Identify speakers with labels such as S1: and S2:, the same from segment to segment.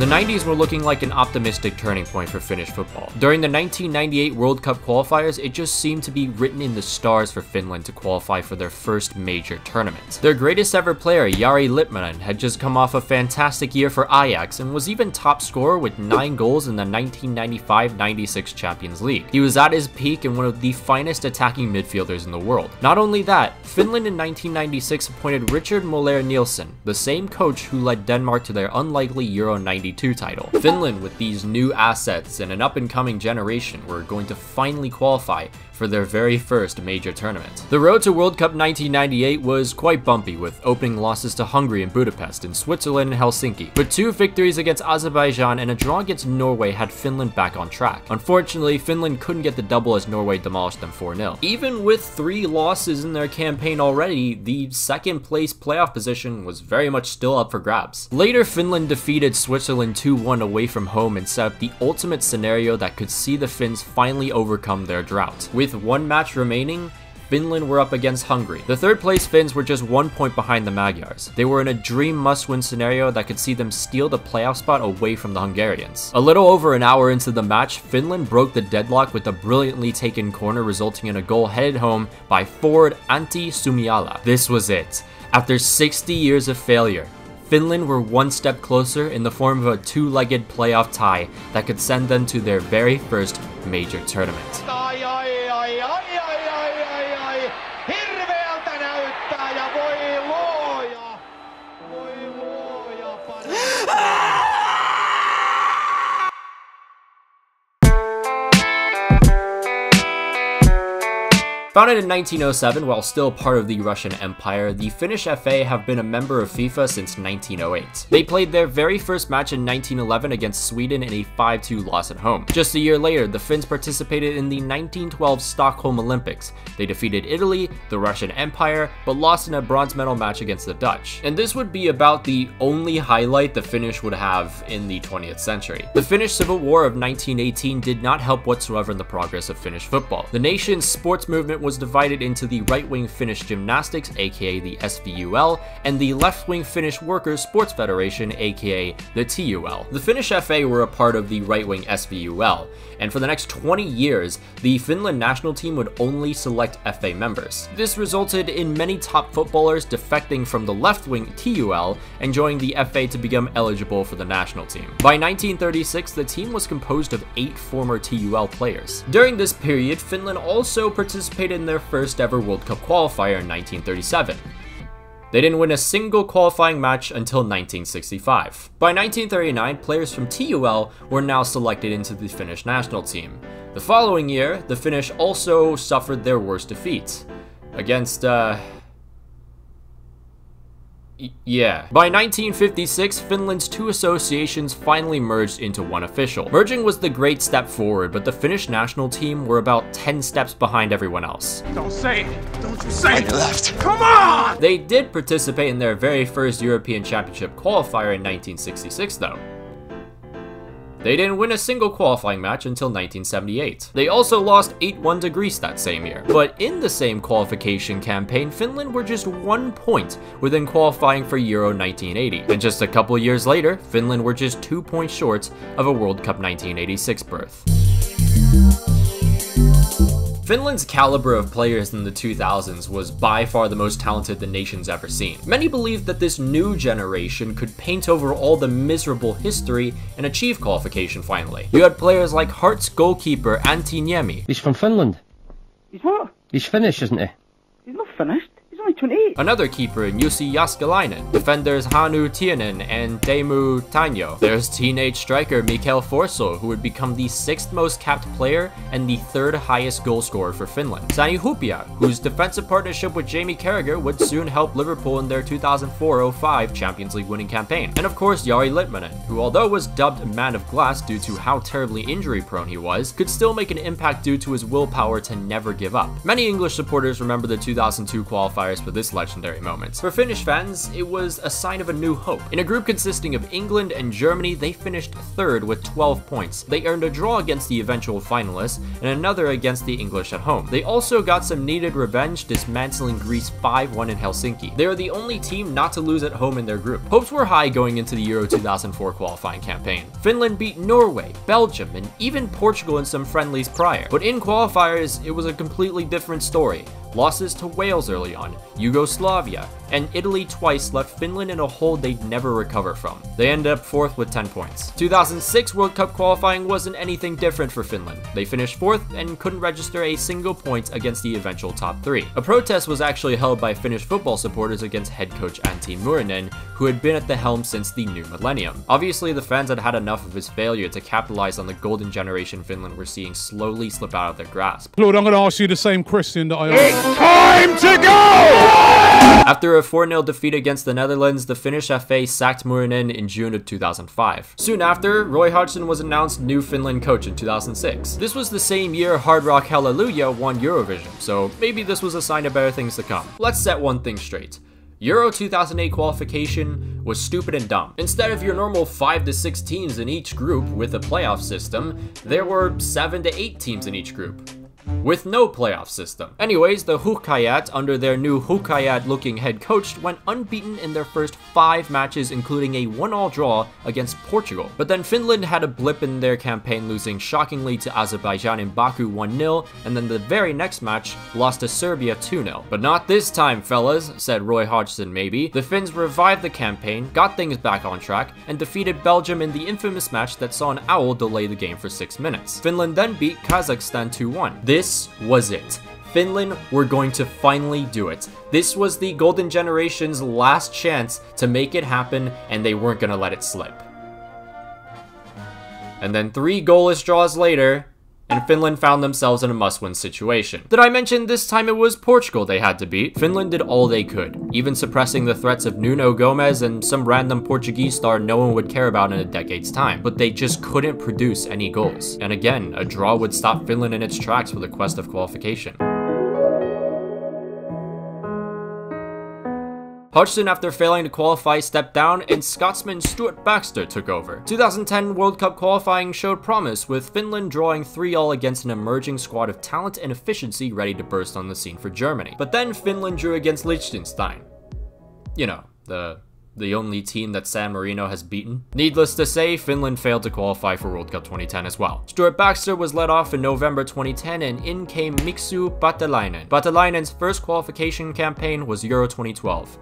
S1: The 90s were looking like an optimistic turning point for Finnish football. During the 1998 World Cup qualifiers, it just seemed to be written in the stars for Finland to qualify for their first major tournament. Their greatest ever player, Jari Litmanen, had just come off a fantastic year for Ajax and was even top scorer with 9 goals in the 1995-96 Champions League. He was at his peak and one of the finest attacking midfielders in the world. Not only that, Finland in 1996 appointed Richard Møller Nielsen, the same coach who led Denmark to their unlikely Euro 92 title. Finland, with these new assets and an up-and-coming generation, were going to finally qualify for their very first major tournament. The road to World Cup 1998 was quite bumpy, with opening losses to Hungary and Budapest, and Switzerland and Helsinki. But two victories against Azerbaijan and a draw against Norway had Finland back on track. Unfortunately, Finland couldn't get the double as Norway demolished them 4-0. Even with three losses in their campaign already, the second place playoff position was very much still up for grabs. Later, Finland defeated Switzerland 2-1 away from home and set up the ultimate scenario that could see the Finns finally overcome their drought. With one match remaining, Finland were up against Hungary. The third place Finns were just one point behind the Magyars. They were in a dream must-win scenario that could see them steal the playoff spot away from the Hungarians. A little over an hour into the match, Finland broke the deadlock with a brilliantly taken corner resulting in a goal headed home by forward Antti Sumiala. This was it. After 60 years of failure, Finland were one step closer in the form of a two-legged playoff tie that could send them to their very first major tournament. Founded in 1907 while still part of the Russian Empire, the Finnish FA have been a member of FIFA since 1908. They played their very first match in 1911 against Sweden in a 5-2 loss at home. Just a year later, the Finns participated in the 1912 Stockholm Olympics. They defeated Italy, the Russian Empire, but lost in a bronze medal match against the Dutch. And this would be about the only highlight the Finnish would have in the 20th century. The Finnish Civil War of 1918 did not help whatsoever in the progress of Finnish football. The nation's sports movement was divided into the right-wing Finnish Gymnastics, aka the SVUL, and the left-wing Finnish Workers Sports Federation, aka the TUL. The Finnish FA were a part of the right-wing SVUL, and for the next 20 years, the Finland national team would only select FA members. This resulted in many top footballers defecting from the left-wing TUL and joining the FA to become eligible for the national team. By 1936, the team was composed of eight former TUL players. During this period, Finland also participated in their first ever World Cup qualifier in 1937. They didn't win a single qualifying match until 1965. By 1939, players from TUL were now selected into the Finnish national team. The following year, the Finnish also suffered their worst defeat against, uh, yeah. By 1956, Finland's two associations finally merged into one official. Merging was the great step forward, but the Finnish national team were about 10 steps behind everyone else.
S2: Don't say it! Don't you say it! left! Come on!
S1: They did participate in their very first European Championship qualifier in 1966 though. They didn't win a single qualifying match until 1978. They also lost 8-1 to Greece that same year. But in the same qualification campaign, Finland were just one point within qualifying for Euro 1980. And just a couple years later, Finland were just two points short of a World Cup 1986 berth. Finland's caliber of players in the 2000s was by far the most talented the nation's ever seen. Many believed that this new generation could paint over all the miserable history and achieve qualification finally. You had players like Hearts goalkeeper Antti Niemi.
S3: He's from Finland.
S4: He's what?
S3: He's Finnish, isn't he?
S4: He's not finished only 28.
S1: Another keeper Jussi Jääskeläinen, defenders Hannu Tihinen and Teemu Tainio. There's teenage striker Mikael Forssell, who would become the sixth most capped player and the third highest goal scorer for Finland. Sami Hyypiä, whose defensive partnership with Jamie Carragher would soon help Liverpool in their 2004-05 Champions League winning campaign. And of course, Jari Litmanen, who although was dubbed a Man of Glass due to how terribly injury prone he was, could still make an impact due to his willpower to never give up. Many English supporters remember the 2002 qualifier for this legendary moment. For Finnish fans, it was a sign of a new hope. In a group consisting of England and Germany, they finished third with 12 points. They earned a draw against the eventual finalists, and another against the English at home. They also got some needed revenge, dismantling Greece 5-1 in Helsinki. They are the only team not to lose at home in their group. Hopes were high going into the Euro 2004 qualifying campaign. Finland beat Norway, Belgium, and even Portugal in some friendlies prior. But in qualifiers, it was a completely different story. Losses to Wales early on, Yugoslavia, and Italy twice left Finland in a hole they'd never recover from. They ended up fourth with 10 points. 2006 World Cup qualifying wasn't anything different for Finland. They finished fourth and couldn't register a single point against the eventual top three. A protest was actually held by Finnish football supporters against head coach Antti Muurinen, who had been at the helm since the new millennium. Obviously, the fans had had enough of his failure to capitalize on the golden generation Finland were seeing slowly slip out of their grasp.
S3: Lord, I'm going to ask you the same question that I asked.
S2: Time to go!
S1: After a 4-0 defeat against the Netherlands, the Finnish FA sacked Muurinen in June of 2005. Soon after, Roy Hodgson was announced new Finland coach in 2006. This was the same year Hard Rock Hallelujah won Eurovision, so maybe this was a sign of better things to come. Let's set one thing straight. Euro 2008 qualification was stupid and dumb. Instead of your normal 5 to 6 teams in each group with a playoff system, there were 7 to 8 teams in each group with no playoff system. Anyways, the Huuhkajat, under their new Huuhkajat looking head coach, went unbeaten in their first five matches, including a one-all draw against Portugal. But then Finland had a blip in their campaign, losing shockingly to Azerbaijan in Baku 1-0, and then the very next match lost to Serbia 2-0. But not this time, fellas, said Roy Hodgson maybe. The Finns revived the campaign, got things back on track, and defeated Belgium in the infamous match that saw an owl delay the game for 6 minutes. Finland then beat Kazakhstan 2-1. This was it. Finland were going to finally do it. This was the Golden Generation's last chance to make it happen, and they weren't going to let it slip. And then three goalless draws later, and Finland found themselves in a must-win situation. Did I mention this time it was Portugal they had to beat? Finland did all they could, even suppressing the threats of Nuno Gomes and some random Portuguese star no one would care about in a decade's time, but they just couldn't produce any goals. And again, a draw would stop Finland in its tracks for the quest of qualification. Hodgson, after failing to qualify, stepped down, and Scotsman Stuart Baxter took over. 2010 World Cup qualifying showed promise, with Finland drawing 3-all against an emerging squad of talent and efficiency ready to burst on the scene for Germany. But then Finland drew against Liechtenstein. You know, the the only team that San Marino has beaten. Needless to say, Finland failed to qualify for World Cup 2010 as well. Stuart Baxter was let off in November 2010 and in came Mixu Paatelainen. Paatelainen's first qualification campaign was Euro 2012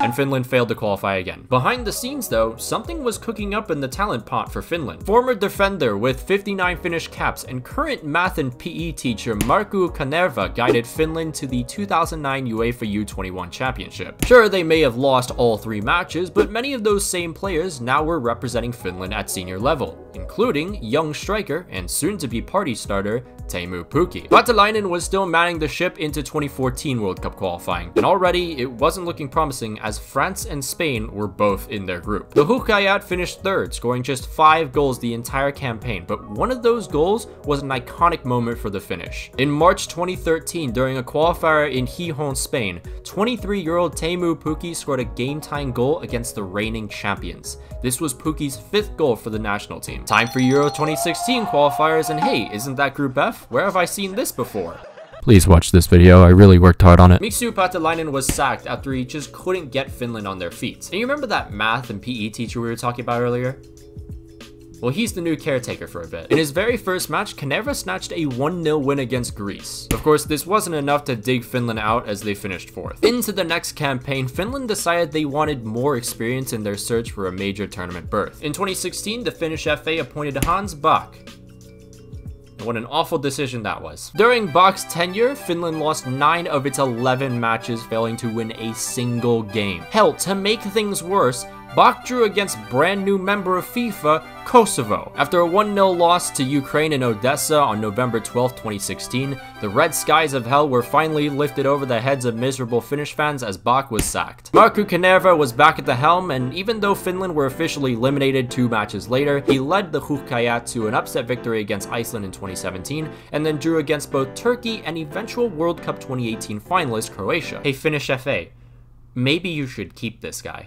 S1: and Finland failed to qualify again. Behind the scenes though, something was cooking up in the talent pot for Finland. Former defender with 59 Finnish caps and current math and PE teacher Markku Kanerva guided Finland to the 2009 UEFA U21 Championship. Sure, they may have lost all three matches, but many of those same players now were representing Finland at senior level, including young striker and soon-to-be party starter Teemu Pukki. Paatelainen was still manning the ship into 2014 World Cup qualifying, and already it wasn't looking promising as France and Spain were both in their group. The Huuhkajat finished third, scoring just 5 goals the entire campaign, but one of those goals was an iconic moment for the finish. In March 2013, during a qualifier in Gijón, Spain, 23-year-old Teemu Pukki scored a game-tying goal against the reigning champions. This was Pukki's fifth goal for the national team. Time for Euro 2016 qualifiers, and hey, isn't that Group F? Where have I seen this before? Please watch this video, I really worked hard on it. Mixu Paatelainen was sacked after he just couldn't get Finland on their feet. And you remember that math and PE teacher we were talking about earlier? Well, he's the new caretaker for a bit. In his very first match, Kanerva snatched a 1-0 win against Greece. Of course, this wasn't enough to dig Finland out as they finished fourth. Into the next campaign, Finland decided they wanted more experience in their search for a major tournament berth. In 2016, the Finnish FA appointed Hans Backe what an awful decision that was. During Backe's tenure, Finland lost 9 of its 11 matches, failing to win a single game. Hell, to make things worse, Backe drew against brand new member of FIFA, Kosovo. After a 1-0 loss to Ukraine in Odessa on November 12, 2016, the red skies of hell were finally lifted over the heads of miserable Finnish fans as Backe was sacked. Markku Kanerva was back at the helm, and even though Finland were officially eliminated two matches later, he led the Huuhkajat to an upset victory against Iceland in 2017, and then drew against both Turkey and eventual World Cup 2018 finalist Croatia. Hey Finnish FA, maybe you should keep this guy.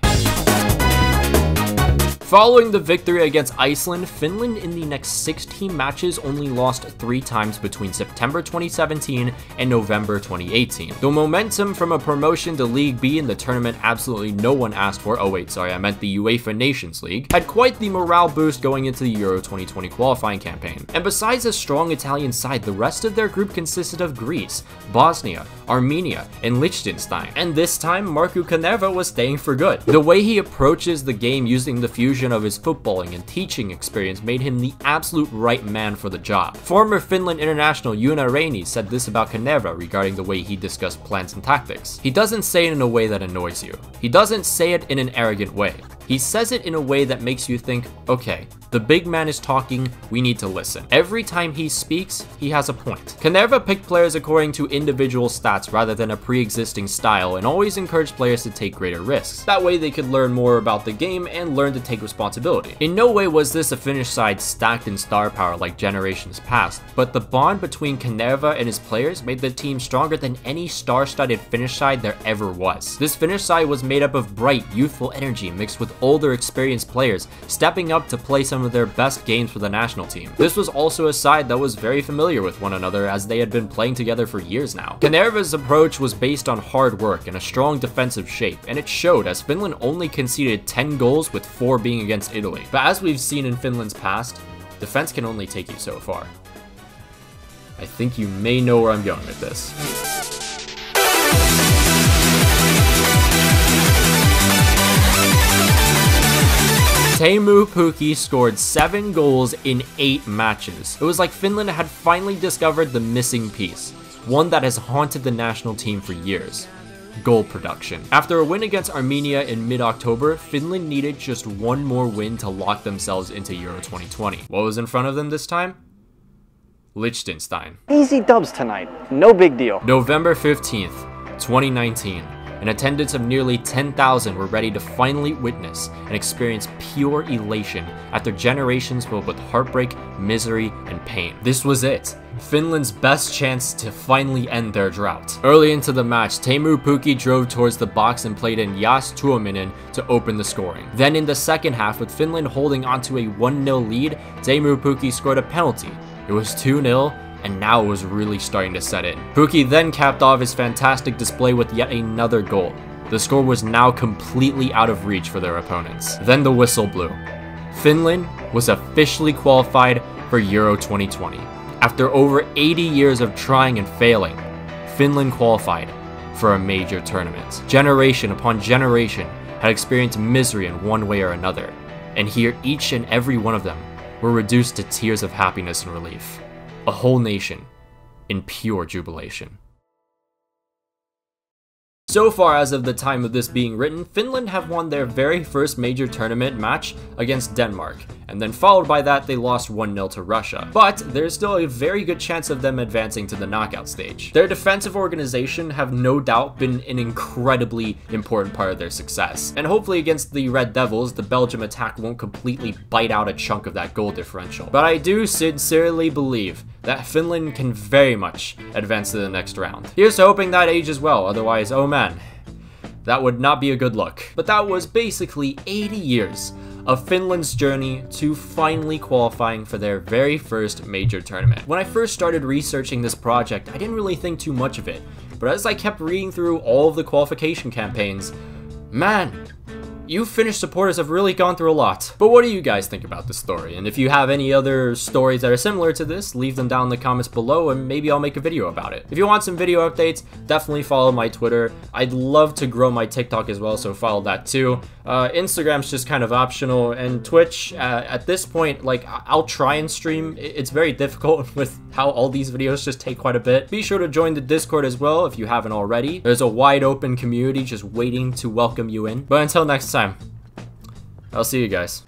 S1: Following the victory against Iceland, Finland in the next 16 matches only lost three times between September 2017 and November 2018. The momentum from a promotion to League B in the tournament absolutely no one asked for, oh wait, sorry, I meant the UEFA Nations League, had quite the morale boost going into the Euro 2020 qualifying campaign. And besides a strong Italian side, the rest of their group consisted of Greece, Bosnia, Armenia, and Liechtenstein. And this time, Markku Kanerva was staying for good. The way he approaches the game using the fusion of his footballing and teaching experience made him the absolute right man for the job. Former Finland international Joona Reini said this about Kanerva regarding the way he discussed plans and tactics. He doesn't say it in a way that annoys you. He doesn't say it in an arrogant way. He says it in a way that makes you think, okay, the big man is talking, we need to listen. Every time he speaks, he has a point. Kanerva picked players according to individual stats rather than a pre-existing style and always encouraged players to take greater risks. That way they could learn more about the game and learn to take responsibility. In no way was this a Finnish side stacked in star power like generations past, but the bond between Kanerva and his players made the team stronger than any star-studded Finnish side there ever was. This Finnish side was made up of bright, youthful energy mixed with older, experienced players, stepping up to play some of their best games for the national team. This was also a side that was very familiar with one another as they had been playing together for years now. Kanerva's approach was based on hard work and a strong defensive shape, and it showed as Finland only conceded 10 goals with 4 being against Italy. But as we've seen in Finland's past, defense can only take you so far. I think you may know where I'm going with this. Teemu Pukki scored 7 goals in 8 matches. It was like Finland had finally discovered the missing piece, one that has haunted the national team for years goal production. After a win against Armenia in mid-October, Finland needed just one more win to lock themselves into Euro 2020. What was in front of them this time? Liechtenstein.
S5: Easy dubs tonight, no big deal.
S1: November 15th, 2019 an attendance of nearly 10,000 were ready to finally witness and experience pure elation after generations filled with heartbreak, misery, and pain. This was it. Finland's best chance to finally end their drought. Early into the match, Teemu Pukki drove towards the box and played in Jas Tuominen to open the scoring. Then in the second half, with Finland holding onto a 1-0 lead, Teemu Pukki scored a penalty. It was 2-0 and now it was really starting to set in. Pukki then capped off his fantastic display with yet another goal. The score was now completely out of reach for their opponents. Then the whistle blew. Finland was officially qualified for Euro 2020. After over 80 years of trying and failing, Finland qualified for a major tournament. Generation upon generation had experienced misery in one way or another, and here each and every one of them were reduced to tears of happiness and relief a whole nation in pure jubilation. So far as of the time of this being written, Finland have won their very first major tournament match against Denmark, and then followed by that they lost 1-0 to Russia. But there's still a very good chance of them advancing to the knockout stage. Their defensive organization have no doubt been an incredibly important part of their success, and hopefully against the Red Devils, the Belgium attack won't completely bite out a chunk of that goal differential. But I do sincerely believe that Finland can very much advance to the next round. Here's hoping that ages well, otherwise, oh man, that would not be a good look. But that was basically 80 years of Finland's journey to finally qualifying for their very first major tournament. When I first started researching this project, I didn't really think too much of it, but as I kept reading through all of the qualification campaigns, man, you Finnish supporters have really gone through a lot. But what do you guys think about this story? And if you have any other stories that are similar to this, leave them down in the comments below and maybe I'll make a video about it. If you want some video updates, definitely follow my Twitter. I'd love to grow my TikTok as well, so follow that too. Uh, Instagram's just kind of optional, and Twitch, uh, at this point, like, I'll try and stream. It's very difficult with how all these videos just take quite a bit. Be sure to join the Discord as well if you haven't already. There's a wide open community just waiting to welcome you in. But until next time, I'll see you guys.